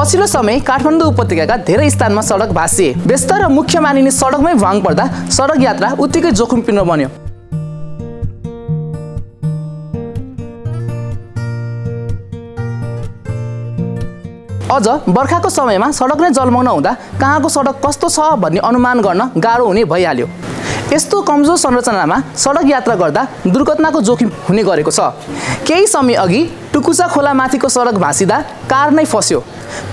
पछिल्लो समय काठमाडौँ उपत्यकाका धेरै स्थानमा सडक भाँसिए व्यस्त र मुख्य मानिने सडकमै भाङ पर्दा सडक यात्रा उत्तिकै जोखिमपूर्ण बन्यो। अझ बर्खाको समयमा सडक नै जलमग्न हुँदा कहाँको सडक कस्तो छ भन्ने अनुमान गर्न गाह्रो हुने भइहाल्यो। यस्तो कमजोर संरचनामा सडक यात्रा गर्दा दुर्घटनाको जोखिम हुने गरेको छ। केही समय अघि टुकुचा खोलामाथिको सडक भाँसिँदा कार नै फस्यो।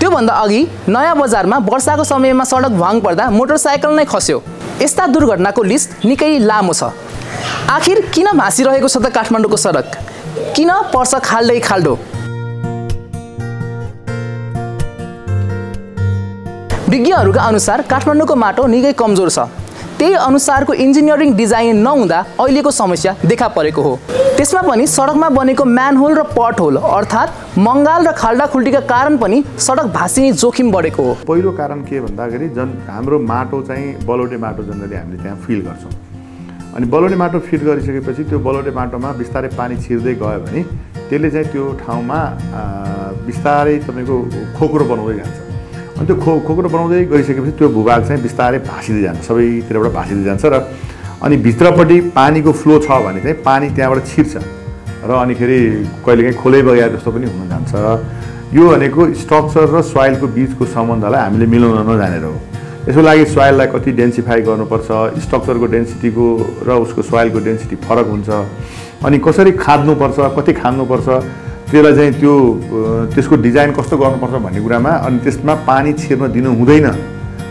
त्योभन्दा अघि नयाँ बजारमा वर्षाको समयमा सडक भाङ पर्दा मोटरसाइकल नै खस्यो। यस्ता दुर्घटनाको लिस्ट निकै लामो छ। आखिर किन भाँसिरहेको छ त काठमाडौँको सडक? किन पर्छ खाल्डै खाल्डो? विज्ञहरूका अनुसार काठमाडौँको माटो निकै कमजोर छ। त्यही अनुसारको इन्जिनियरिङ डिजाइन नहुँदा अहिलेको समस्या देखा परेको हो। त्यसमा पनि सडकमा बनेको म्यानहोल र पट होल अर्थात् मङ्गाल र खाल्डाखुल्टीका कारण पनि सडक भाँसिने जोखिम बढेको हो। पहिलो कारण के भन्दाखेरि जन हाम्रो माटो चाहिँ बलौटे माटो जनरली हामीले त्यहाँ फिल गर्छौँ। अनि बलौटे माटो फिल गरिसकेपछि त्यो बलौटे माटोमा बिस्तारै पानी छिर्दै गयो भने त्यसले चाहिँ त्यो ठाउँमा बिस्तारै तपाईँको खोक्रो बनाउँदै जान्छ। अनि त्यो खो खोक्रो बनाउँदै गइसकेपछि त्यो भूभाग चाहिँ बिस्तारै भाँसिँदै जान्छ सबैतिरबाट भाँसिँदै जान्छ र अनि भित्रपट्टि पानीको फ्लो छ भने चाहिँ पानी त्यहाँबाट छिर्छ र अनिखेरि कहिलेकाहीँ खोलै बगेर जस्तो पनि हुन जान्छ यो भनेको स्ट्रक्चर र सोइलको बिचको सम्बन्धलाई हामीले मिलाउन नजानेर हो यसको लागि सोइललाई कति डेन्सिफाई गर्नुपर्छ स्ट्रक्चरको डेन्सिटीको र उसको सोइलको डेन्सिटी फरक हुन्छ अनि कसरी खाद्नुपर्छ कति खान्नुपर्छ त्यसलाई चाहिँ त्यो त्यसको डिजाइन कस्तो गर्नुपर्छ भन्ने कुरामा अनि त्यसमा पानी छिर्न दिनु हुँदैन।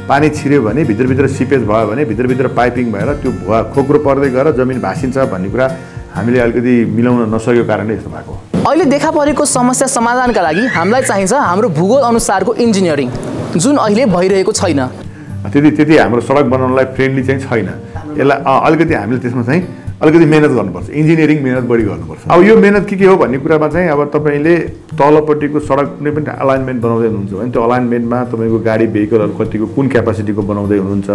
पानी छिर्यो भने भित्रभित्र सिपेज भयो भने भित्रभित्र पाइपिङ भएर त्यो भुवा खोक्रो पर्दै गएर जमिन भाँसिन्छ भन्ने कुरा हामीले अलिकति मिलाउन नसकेको कारणले यस्तो भएको अहिले देखा परेको समस्या समाधानका लागि हामीलाई चाहिन्छ हाम्रो भूगोल अनुसारको इन्जिनियरिङ जुन अहिले भइरहेको छैन। त्यति त्यति हाम्रो सडक बनाउनलाई फ्रेन्डली चाहिँ छैन। यसलाई अँ, अलिकति हामीले त्यसमा चाहिँ अलिकति मिहिनेत गर्नुपर्छ। इन्जिनियरिङ मिहिनेत बढी गर्नुपर्छ। अब यो मिहिनेत के के हो भन्ने कुरामा चाहिँ अब तपाईँले तलपट्टिको सडक कुनै पनि अलाइनमेन्ट बनाउँदै हुनुहुन्छ भने त्यो अलाइनमेन्टमा तपाईँको गाडी भेहिकलहरू कतिको कुन क्यापासिटीको बनाउँदै हुनुहुन्छ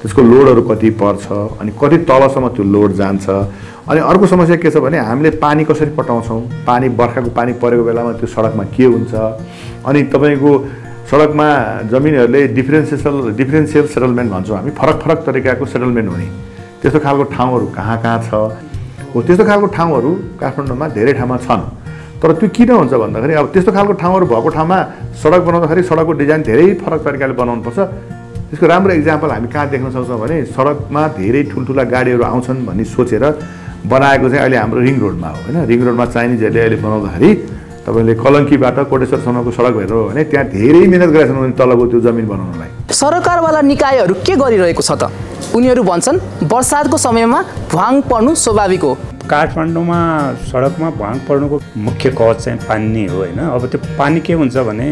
त्यसको लोडहरू कति पर्छ अनि कति तलसम्म त्यो लोड जान्छ अनि अर्को समस्या के छ भने हामीले पानी कसरी पटाउँछौँ? पानी बर्खाको पानी परेको बेलामा त्यो सडकमा के हुन्छ? अनि तपाईँको सडकमा जमिनहरूले डिफ्रेन्सियल डिफ्रेन्सियल सेटलमेन्ट भन्छौँ हामी। फरक फरक तरिकाको सेटलमेन्ट हुने। त्यस्तो खालको ठाउँहरू कहाँ कहाँ छ? हो त्यस्तो खालको ठाउँहरू काठमाडौँमा धेरै ठाउँमा छन्। तर त्यो किन हुन्छ भन्दाखेरि अब त्यस्तो खालको ठाउँहरू भएको ठाउँमा सडक बनाउँदाखेरि सडकको डिजाइन धेरै फरक तरिकाले बनाउनुपर्छ। त्यसको राम्रो इक्जाम्पल हामी कहाँ देख्न सक्छौँ भने सडकमा धेरै ठुल्ठुला गाडीहरू आउँछन् भन्ने सोचेर बनाएको चाहिँ अहिले हाम्रो रिङ रोडमा हो होइन? रिङ रोडमा चाइनिजहरूले अहिले बनाउँदाखेरि तपाईँले कलङ्कीबाट कोटेश्वरसम्मको सडक हेर्नु हो भने त्यहाँ धेरै मिहिनेत गरेका छन् तलको त्यो जमिन बनाउनलाई। सरकारवाला निकायहरू के गरिरहेको छ त? उनीहरू भन्छन् बर्सातको समयमा भुवाङ पर्नु स्वाभाविक हो। काठमाडौँमा सडकमा भाङ पर्नुको मुख्य कज चाहिँ पानी नै हो होइन? अब त्यो पानी के हुन्छ भने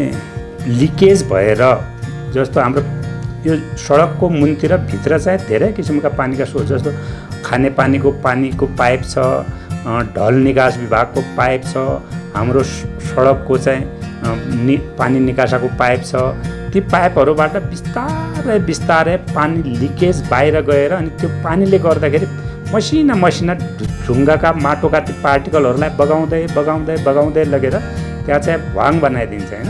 लिकेज भएर जस्तो हाम्रो यो सडकको मुनतिर भित्र चाहिँ धेरै किसिमका पानीका स्रोत जस्तो खाने पानीको पानीको पाइप छ ढल निकास विभागको पाइप छ हाम्रो सडकको चाहिँ नि पानी निकासाको पाइप छ। ती पाइपहरूबाट बिस्तारै बिस्तारै पानी लिकेज बाहिर गएर अनि त्यो पानीले गर्दाखेरि मसिना मसिना ढुङ्गाका माटोका ती पार्टिकलहरूलाई बगाउँदै बगाउँदै बगाउँदै लगेर त्यहाँ चाहिँ भुवाङ बनाइदिन्छ होइन?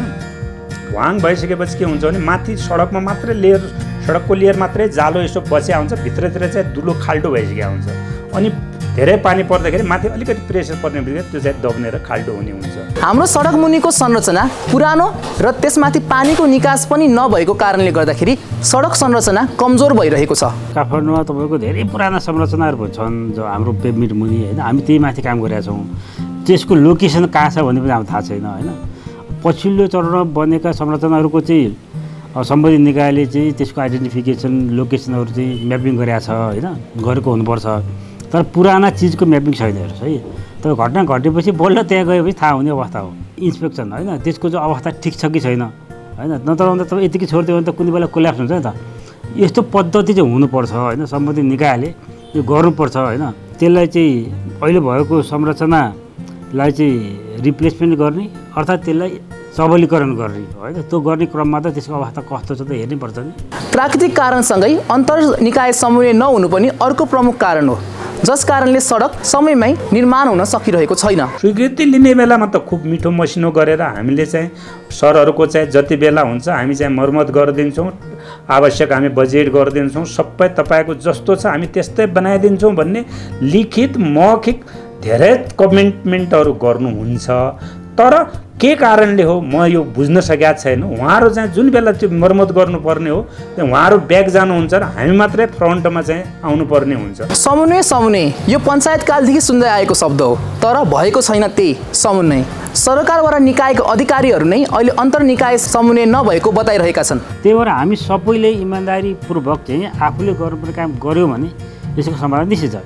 भुवाङ भइसकेपछि के हुन्छ भने माथि सडकमा मात्रै लेयर सडकको लेयर मात्रै जालो यसो बसिया हुन्छ भित्रतिर चाहिँ दुलो खाल्टो भइसकेको हुन्छ। अनि धेरै पानी पर्दाखेरि माथि अलिकति प्रेसर पर्ने बित्तिकै त्यो चाहिँ दब्नेर खाल्टो हुने हुन्छ। हाम्रो सडक मुनिको संरचना पुरानो र त्यसमाथि पानीको निकास पनि नभएको कारणले गर्दाखेरि सडक संरचना कमजोर भइरहेको छ। काठमाडौँमा तपाईँको धेरै पुराना संरचनाहरू छन् जो हाम्रो पेभमेन्ट मुनि होइन हामी त्यही माथि काम गरेका छौँ। त्यसको लोकेसन कहाँ छ भन्ने पनि हामीलाई थाहा छैन होइन? पछिल्लो चरणमा बनेका संरचनाहरूको चाहिँ सम्बन्धित निकायले चाहिँ त्यसको आइडेन्टिफिकेसन लोकेसनहरू चाहिँ म्यापिङ गरेका छ होइन? गरेको हुनुपर्छ। तर पुराना चिजको म्यापिङ छैन हेर्नुहोस् है। तर घटना घटेपछि बल्ल त्यहाँ गएपछि थाहा हुने अवस्था हो। इन्सपेक्सन होइन त्यसको चाहिँ अवस्था ठिक छ कि छैन होइन? नत्र भने त तपाईँ यतिकै छोडिदियो भने त कुनै बेला कोल्याप्स हुन्छ नि त। यस्तो पद्धति चाहिँ हुनुपर्छ होइन? सम्बन्धित निकायले यो गर्नुपर्छ होइन? त्यसलाई चाहिँ अहिले भएको संरचनालाई चाहिँ रिप्लेसमेन्ट गर्ने अर्थात् त्यसलाई सबलीकरण गर्ने होइन? त्यो गर्ने क्रममा त त्यसको अवस्था कस्तो छ त हेर्नै पर्छ नि। प्राकृतिक कारणसँगै अन्तर निकाय समन्वय नहुनु पनि अर्को प्रमुख कारण हो। जस कारणले सडक समयमै निर्माण हुन सकिरहेको छैन। स्वीकृति लिने बेलामा त खुब मिठो मसिनो गरेर हामीले चाहिँ सरहरूको चाहिँ जति बेला हुन्छ हामी चाहिँ मर्मत गरिदिन्छौँ आवश्यक हामी बजेट गरिदिन्छौँ सबै तपाईँको जस्तो छ हामी त्यस्तै बनाइदिन्छौँ भन्ने लिखित मौखिक धेरै कमिटमेन्टहरू गर्नुहुन्छ। तर के कारणले हो? म यो बुझ्न सकेका छैन। उहाँहरू चाहिँ जुन बेला त्यो मर्मत गर्नुपर्ने हो त्यो उहाँहरू ब्याक जानुहुन्छ र हामी मात्रै फ्रन्टमा चाहिँ आउनुपर्ने हुन्छ। समन्वय समन्वय। यो पञ्चायतकालदेखि सुन्दै आएको शब्द हो। तर भएको छैन त्यही समन्वय। सरकारबाट निकायको अधिकारीहरू नै अहिले अन्तर्निकाय समन्वय नभएको बताइरहेका छन्। त्यही भएर हामी सबैले इमान्दारीपूर्वक चाहिँ आफूले गर्नुपर्ने काम गऱ्यौँ भने यसको सम्भावना निश्चित छ।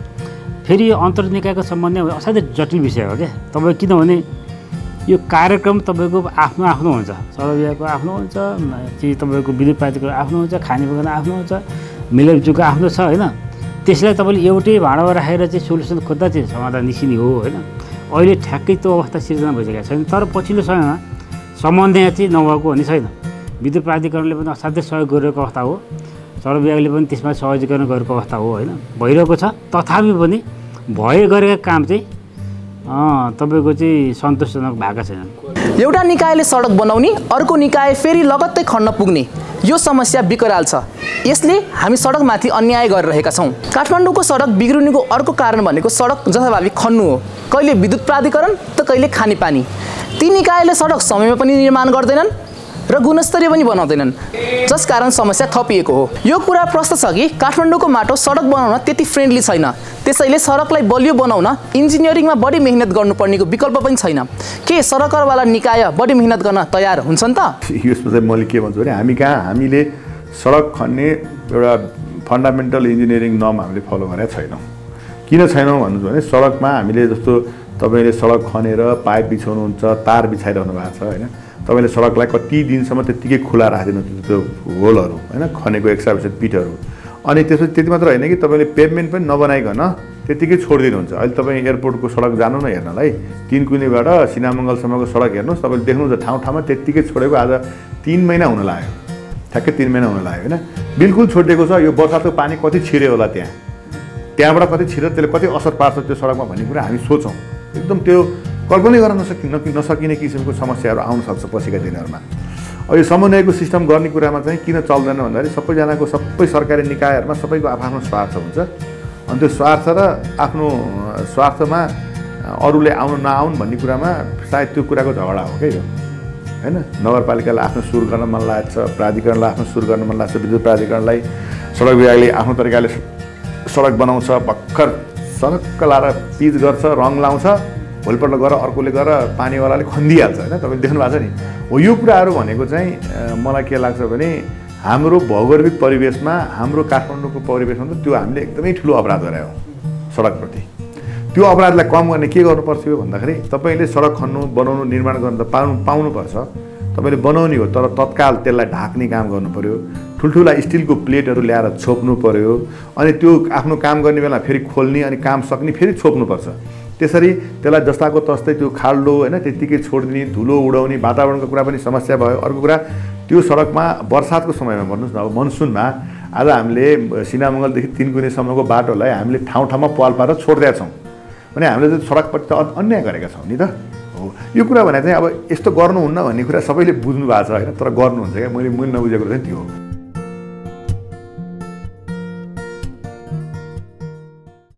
फेरि यो अन्तर्निकायको सम्बन्ध असाध्यै जटिल विषय हो क्या? तपाईँ किनभने यो कार्यक्रम तपाईँको आफ्नो आफ्नो हुन्छ। सडक आफ्नो हुन्छ चाहिँ तपाईँको विद्युत प्राधिकरण आफ्नो हुन्छ खानेपानी आफ्नो हुन्छ मिलाइचुको आफ्नो छ होइन? त्यसलाई तपाईँले एउटै भाँडामा राखेर चाहिँ सोल्युसन खोज्दा चाहिँ समाधान निस्किने हो होइन? अहिले ठ्याक्कै त्यो अवस्था सिर्जना भइसकेको छैन तर पछिल्लो समयमा समन्वय चाहिँ नभएको भन्ने छैन। विद्युत प्राधिकरणले पनि असाध्यै सहयोग गरिरहेको अवस्था हो। सडक विभागले पनि त्यसमा सहजीकरण गरेको अवस्था हो होइन? भइरहेको छ। तथापि पनि भए गरेका काम चाहिँ तपाईँको चाहिँ सन्तोषजनक भएको छैन। एउटा निकायले सडक बनाउने अर्को निकाय फेरि लगत्तै खन्न पुग्ने। यो समस्या विकराल छ। यसले हामी सडकमाथि अन्याय गरिरहेका छौँ। काठमाडौँको सडक बिग्रिनुको अर्को कारण भनेको सडक जथाभावी खन्नु हो। कहिले विद्युत प्राधिकरण त कहिले खानेपानी। ती निकायले सडक समयमा पनि निर्माण गर्दैनन्। र गुणस्तरीय पनि बनाउँदैनन्। जसकारण समस्या थपिएको हो। यो कुरा प्रश्न छ कि काठमाडौँको माटो सडक बनाउन त्यति फ्रेन्डली छैन। त्यसैले सडकलाई बलियो बनाउन इन्जिनियरिङमा बढी मेहनत गर्नुपर्नेको विकल्प पनि छैन। के सडकवाला निकाय बढी मेहनत गर्न तयार हुन्छन् त? यसमा चाहिँ मैले के भन्छु भने हामी कहाँ हामीले सडक खन्ने एउटा फन्डामेन्टल इन्जिनियरिङ नर्म हामीले फलो गरेका छैनौँ। किन छैनौँ भन्नु भने सडकमा हामीले जस्तो तपाईँले सडक खनेर पाइप बिछाउनुहुन्छ तार बिछाइरहनु भएको छ होइन? तपाईँले सडकलाई कति दिनसम्म त्यत्तिकै खुला राखिदिनु त्यो होलहरू होइन खनेको एक्सट्रा पिटहरू। अनि त्यसपछि त्यति मात्र होइन कि तपाईँले पेभमेन्ट पनि नबनाइकन त्यत्तिकै छोडिदिनुहुन्छ। अहिले तपाईँ एयरपोर्टको सडक जानु न हेर्नलाई। तिन कुनीबाट सिनामङ्गलसम्मको सडक हेर्नुहोस् तपाईँले देख्नुहुन्छ ठाउँ ठाउँमा त्यत्तिकै छोडेको आज तिन महिना हुन लाग्यो। ठ्याक्कै तिन महिना हुन लाग्यो होइन? बिल्कुल छोडिदिएको छ। यो बर्सातको पानी कति छिर्यो होला त्यहाँ? त्यहाँबाट कति छिरेर त्यसले कति असर पार्छ त्यो सडकमा भन्ने कुरा हामी सोचौँ एकदम त्यो कल्पनै गर्न नसकि नसकिने किसिमको समस्याहरू आउन सक्छ पछिका दिनहरूमा। अब यो समन्वयको सिस्टम गर्ने कुरामा चाहिँ किन चल्दैन भन्दाखेरि सबैजनाको सबै सरकारी निकायहरूमा सबैको आफ्नो स्वार्थ हुन्छ। अनि त्यो स्वार्थ र आफ्नो स्वार्थमा अरूले आउनु नआउन् भन्ने कुरामा सायद त्यो कुराको झगडा हो क्या यो? होइन? नगरपालिकालाई आफ्नो सुर गर्न मन लाग्छ प्राधिकरणलाई आफ्नो सुर गर्न मन लाग्छ विद्युत प्राधिकरणलाई सडक विभागले आफ्नो तरिकाले सडक बनाउँछ भर्खर सडक्क लाएर पिच गर्छ रङ लाउँछ। भोलिपल्ट गएर अर्कोले गएर पानीवालाले खनिदिइहाल्छ होइन? तपाईँले देख्नु भएको छ नि। हो यो कुराहरू भनेको चाहिँ मलाई के लाग्छ भने हाम्रो भौगोलिक परिवेशमा हाम्रो काठमाडौँको परिवेशमा त त्यो हामीले एकदमै ठुलो अपराध गरायौँ सडकप्रति। त्यो अपराधलाई कम गर्ने के गर्नुपर्थ्यो भन्दाखेरि तपाईँले सडक खन्नु बनाउनु निर्माण गर्नु त पाउनु पाउनुपर्छ। तपाईँले बनाउने हो तर तत्काल त्यसलाई ढाक्ने काम गर्नु पऱ्यो ठुल्ठुला स्टिलको प्लेटहरू ल्याएर छोप्नु पऱ्यो अनि त्यो आफ्नो काम गर्ने बेला फेरि खोल्ने अनि काम सक्ने फेरि छोप्नुपर्छ। त्यसरी त्यसलाई जस्ताको तस्तै त्यो खाल्डो होइन त्यत्तिकै छोडिदिने धुलो उडाउने वातावरणको कुरा पनि समस्या भयो। अर्को कुरा त्यो सडकमा बर्सातको समयमा भन्नुहोस् न अब मनसुनमा आज हामीले सिनामङ्गलदेखि तिनकुनेसम्मको बाटोलाई हामीले ठाउँ ठाउँमा पाल पारेर छोडिदिएका छौँ। भने हामीले चाहिँ सडकपट्टि त अन्याय गरेका छौँ नि त? हो। यो कुरा भने चाहिँ अब यस्तो गर्नुहुन्न भन्ने कुरा सबैले बुझ्नु भएको छ होइन? तर गर्नुहुन्छ क्या? मैले मैले नबुझेको चाहिँ त्यो हो।